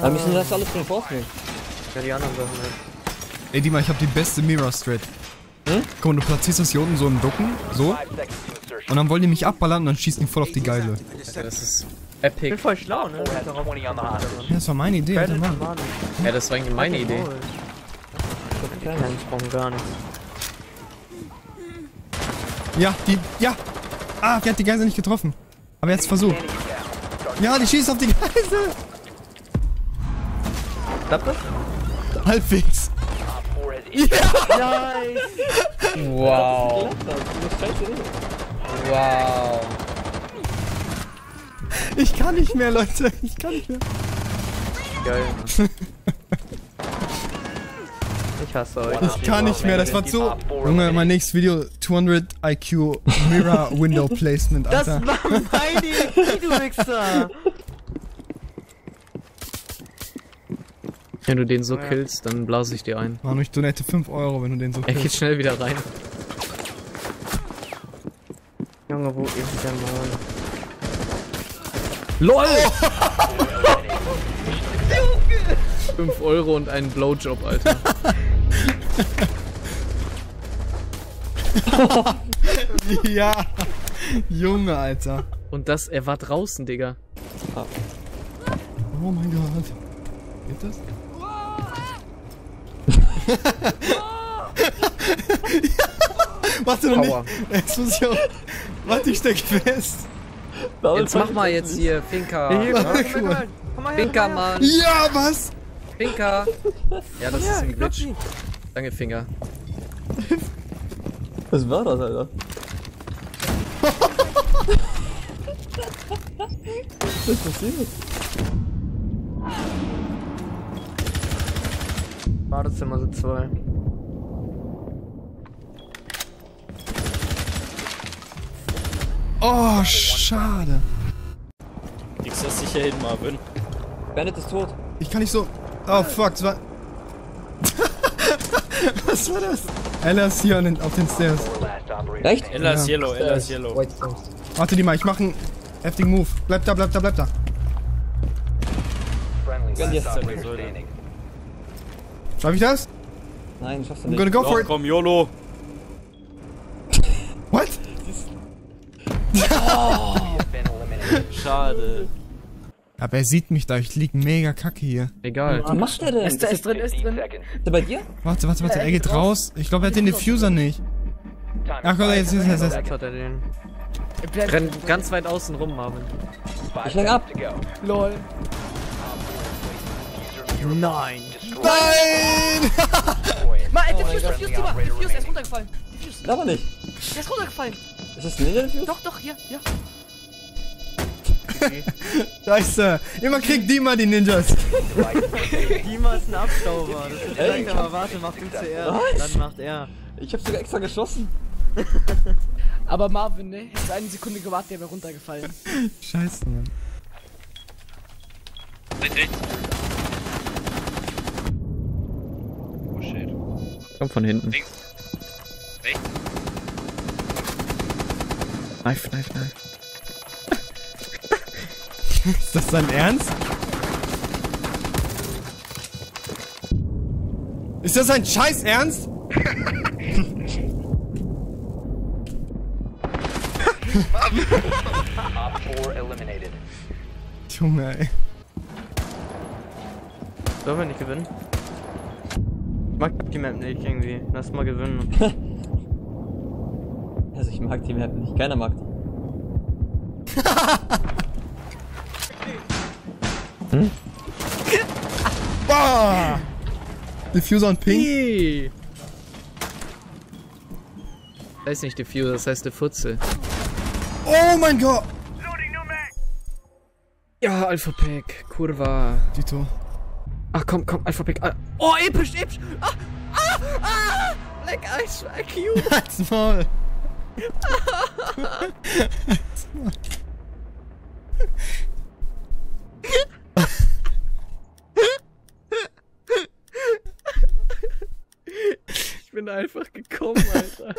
Aber müssen das alles reinforcen. Ja, die anderen Sachen halt. Ey, Dima, ich hab die beste Mirror-Strat. Hm? Guck mal, du platzierst das hier unten so im Ducken, so. Und dann wollen die mich abballern und dann schießen die voll auf die Geile. Das ist Ich epic. bin voll schlau, ne? Ja, das war meine Idee, Alter, Mann. Ja, das war eigentlich meine Idee. Ich brauche gar nicht. Ja, die, ja. Ah, die hat die Geisel nicht getroffen. Aber jetzt versucht. Ja, die schießt auf die Geisel. Klappt das? Halbwegs. Nice! Wow. Wow. Ich kann nicht mehr, Leute. Ich kann nicht mehr. Geil. Ich hasse euch. Ich kann nicht mehr. Das war so. Junge, mein nächstes Video 200 IQ Mirror Window Placement, Das Alter. war meine Idee, du Wichser! Wenn du den so killst, dann blase ich dir ein. Manu, ich donate 5 Euro, wenn du den so Er geht killst. schnell wieder rein. Junge, wo ist der Mann? LOL! 5 Euro und einen Blowjob, Alter. Ja. Junge, Alter. Und das, er war draußen, Digga. Oh mein Gott. Geht das? Warte noch nicht. Explosion. Warte, ich steck fest. Jetzt mach mal jetzt hier. Hier, komm Ja? mal, komm mal, komm mal her, komm mal her. Mann. Ja, was? Finca. Ja, das ist ein Glitch. Danke, Finger. Was war das, Alter? Was ist passiert? Badezimmer sind zwei. Oh, schade. Kriegst das sicher hin, Marvin. Bennett ist tot. Ich kann nicht so. Oh, fuck, das war. Was war das? Ella ist hier an den, auf den Stairs. Echt? Ella ist Ja. yellow, Ella ist yellow. Warte die mal, ich mach einen heftigen Move. Bleib da, bleib da, bleib da. Gönn dir. Schaff ich das? Nein, schaffst du I'm nicht. gonna go for Doch, it. komm, YOLO. What? Schade. Aber er sieht mich da, ich lieg mega kacke hier. Egal. Was macht der denn? Ist, ist drin, ist drin. Ist der bei dir? Warte, warte, warte, er geht raus. Ich glaube, er hat den Diffuser nicht. Ach Gott, jetzt ist er. Jetzt hat er den. Renn ganz weit außen rum, Marvin. Ich häng ab. LOL. Nein. Nein! Mal, äh, Diffuse, Diffuse, Timo, Diffuse, er ist runtergefallen. Diffuse, Aber nicht. er ist runtergefallen. Ist das Ninja Diffuse? Doch, doch, hier, ja. Scheiße. Immer kriegt die mal die Ninjas. Dima ist ein Abstauber. Das ist Ey, mal, warte, mach du zuerst. Was? Dann macht er. Ich hab sogar extra geschossen. Aber Marvin, ne? Hättest du eine Sekunde gewartet, der wäre runtergefallen. Scheiße, Mann. Komm von hinten. Knife, knife, knife. Ist das dein Ernst? Ist das ein Scheiß Ernst? Junge, ey. Sollen wir nicht gewinnen? Ich mag die Map nicht irgendwie. Lass mal gewinnen. Also ich mag die Map nicht. Keiner mag die. Boah! Diffuser und Pink? Hey. Das heißt nicht Diffuser, das heißt der Futzel. Oh mein Gott! Ja, Alpha Pack, Kurva. Dito. Ach komm, komm, Alpha Pack. Ah. Oh, episch, episch. Ah, ah, ah. Like Ice IQ. Halt's Maul! Ich bin einfach gekommen, Alter.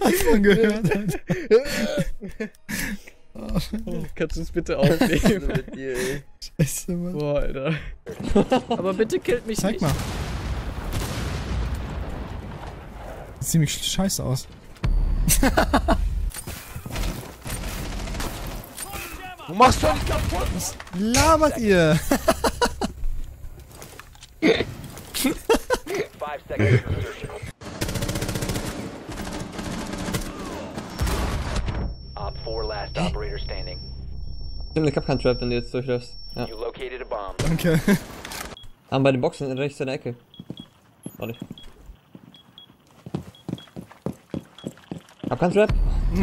Hast du mal gehört, Alter? Kannst du es bitte aufnehmen? mit dir, ey. Scheiße, Mann. Boah, Alter. Aber bitte killt mich Zeig nicht. mal. Sieht ziemlich scheiße aus. Du machst doch nicht kaputt! Labert ihr? Five seconds to insertion. Op 4 last operator standing. Stimmt, ich hab keinen Trap, wenn du jetzt durchläufst. Ja. You located a bomb. Danke. Aber bei den Boxen rechts in der Ecke. Warte. Hab keinen Trap.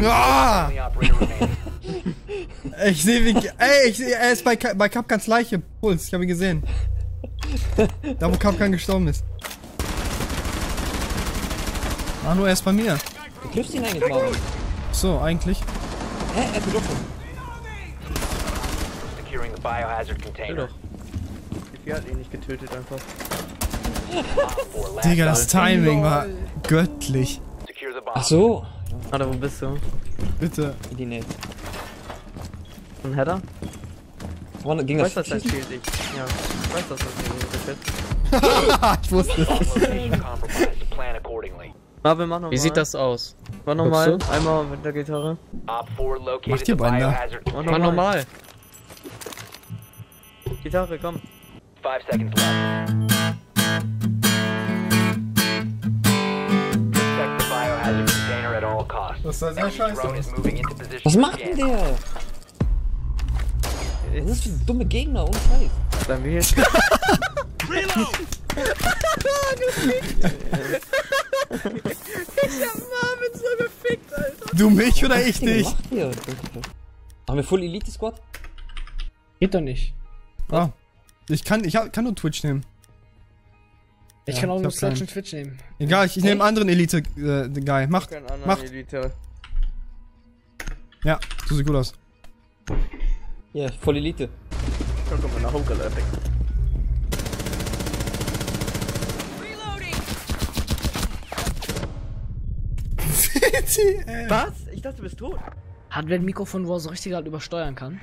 Ah, ich sehe wie. Ey, ich, seh- er ist bei, bei Kapkans Leiche. Puls, ich habe ihn gesehen. Da wo Kapkan gestorben ist. Nur er ist bei mir. Du triffst ihn eigentlich, Marvin. So, eigentlich. Hä? Er ist. Securing the biohazard container. Die hat ihn nicht getötet einfach. Op 4 last Digga, das Timing war göttlich. Ach so. Alter, wo bist du? Bitte. In die Nähe. Ein Header? Wann ging Ich das weiß, dass das? Shield ich. Ja, ich weiß, dass das Shield ich wusste es. Location compromised. Plan accordingly. Marvin, mach nochmal. Wie sieht das aus? Mach nochmal. Einmal mit der Gitarre. Op 4 Macht located ihr the beiden da? biohazard Mach container. Gitarre, komm. Five seconds left. Protect the biohazard container at all costs. Was macht denn der? Das ist für dumme Gegner, ohne Scheiß. Dann wir hier. Du mich oder ich Was dich? Haben wir Full Elite Squad? Geht doch nicht. Ah. Ich kann, ich hab- kann nur Twitch nehmen. Ich Ja, kann auch ich nur Slash und Twitch nehmen. Egal, ich, ich nehme einen anderen Elite-Guy. Mach. Keinen anderen Mach. Elite. Ja, so sieht gut aus. Ja, Full Elite. Guck mal nach hochgeladen. Was? Ich dachte, du bist tot. Hat wer ein Mikrofon, wo er so richtig halt übersteuern kann?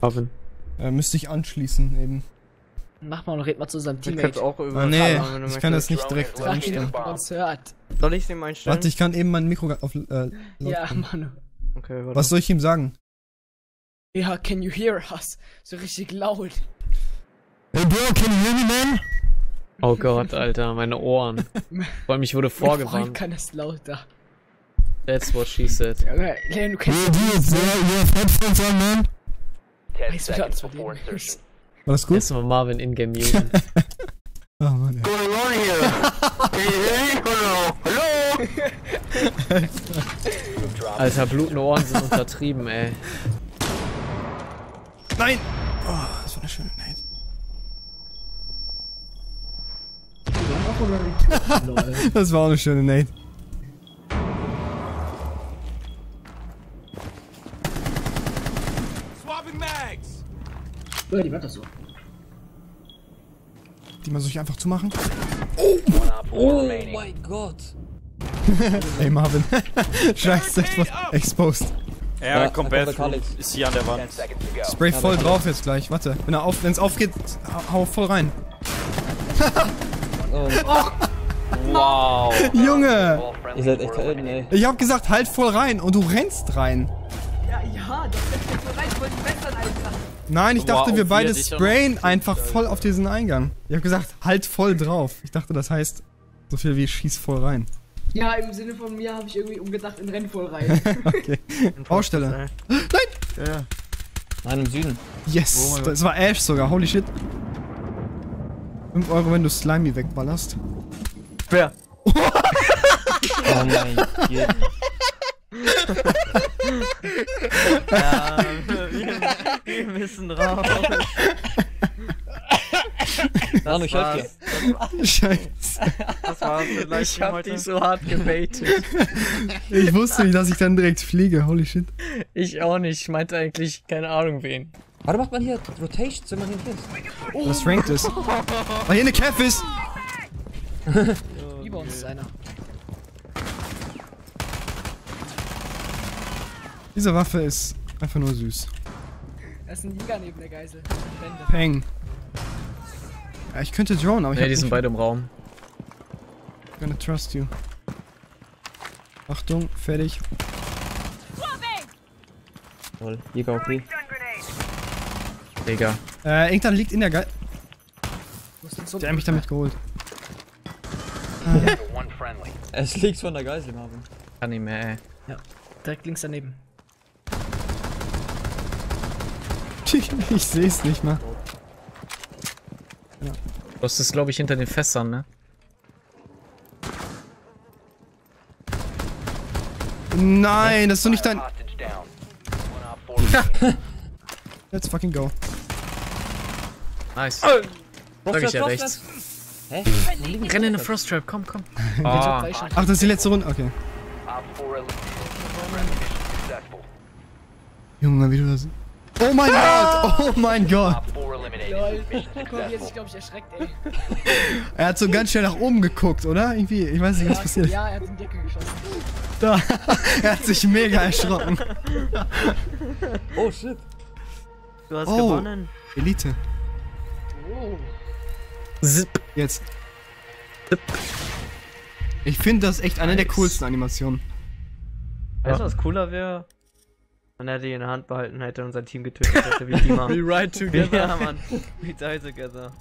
Marvin. Äh, müsste ich anschließen eben. Mach mal und red mal zu seinem Ich Teammate. kann auch über. Ah, nee, wenn du ich kann das nicht direkt einstellen. uns hört. Soll ich es ihm einstellen? Warte, ich kann eben mein Mikro auf. Äh, Ja, machen. Manu. Okay, warte. Was soll ich ihm sagen? Ja, can you hear us? So richtig laut. Hey Bro, can you hear me, man? Oh Gott, Alter, meine Ohren. Vor allem, ich wurde vorgewarnt. kann das lauter. That's what she said. Junge, Leon, du kennst you have headphones on, man? Du, seconds das gut? Erstmal Marvin in-game muten. Oh Mann, ey. You've dropped Alter, blutende Ohren sind untertrieben, ey. Nein! Oh, das war eine schöne Night. Das war auch eine schöne Nate. Ja, die wird das so. Die mal so einfach zu machen. one op four Oh remaining. mein Gott. Ey Marvin. Scheiße, ich war exposed. Ja, Ja, komm, Bathroom. Ist hier an der Wand. Spray Ja, voll drauf jetzt gleich. Warte. Wenn er auf, wenn es aufgeht, hau- voll rein. Und Wow. Junge! Ihr seid echt Helden, ey. Ich hab gesagt, halt voll rein und du rennst rein. Ja, ja, das ist jetzt so rein von den Messern, Alter. Nein, ich dachte, Wow, wir wie beide sprayen einfach voll auf diesen Eingang. Ich hab gesagt, halt voll drauf. Ich dachte, das heißt so viel wie schieß voll rein. Ja, im Sinne von mir habe ich irgendwie umgedacht in Rennvoll rein. Okay. Baustelle. Nein! Ja. Nein, im Süden. Yes! Das war Ash sogar, holy shit. 5 Euro, wenn du Slimy wegballerst. Wer? Oh mein Gott. Ja, wir, wir müssen raus. Manu, ich helf dir. Scheiße. Das war's Ich hab heute. dich so hart gebaitet. Ich wusste nicht, dass ich dann direkt fliege, holy shit. Ich auch nicht. Ich meinte eigentlich keine Ahnung wen. Warte, macht man hier Rotations, wenn man hier ist. Was ranked ist. Oh, hier eine Cav ist! Über uns ist einer. Diese Waffe ist Einfach nur süß. Da ist ein Jäger neben der Geisel. Peng. Ja, ich könnte dronen, aber ich Ne, hab die sind beide im Raum. gonna trust you. Achtung, fertig. Toll. Jäger OP. Digga. Äh, irgendwann liegt in der Ge... Muss den Zug- Der hat mich damit geholt. One friendly. Es liegt von der Geisel, Marvin. Kann nicht mehr, ey. Direkt links daneben. ich sehe es nicht mal. Du hast es, glaube ich, hinter den Fässern, ne? Nein, das ist doch nicht dein... Let's fucking go. Nice. Sag ich ja rechts. Hä? Renn in eine Frost Trap, komm, komm. Oh. Ah. Ach, das ist die letzte Runde. Okay. Junge, wie du das... Oh mein Gott! Oh mein Gott! Lol. Guck wie er sich, glaube ich, erschreckt, ey. Er hat so ganz schnell nach oben geguckt, oder? Irgendwie, ich weiß nicht, was passiert. Ja, er hat in die Decke geschossen. Da. er hat sich mega erschrocken. Oh shit. Du hast Oh. gewonnen. Elite. Oh. zip. Jetzt. Ich finde das echt eine der Nice. coolsten Animationen. Weißt du, was cooler wäre? Man hätte ihn in der Hand behalten, hätte unser Team getötet, hätte wie Dima. We ride together. ja, Mann. We die together.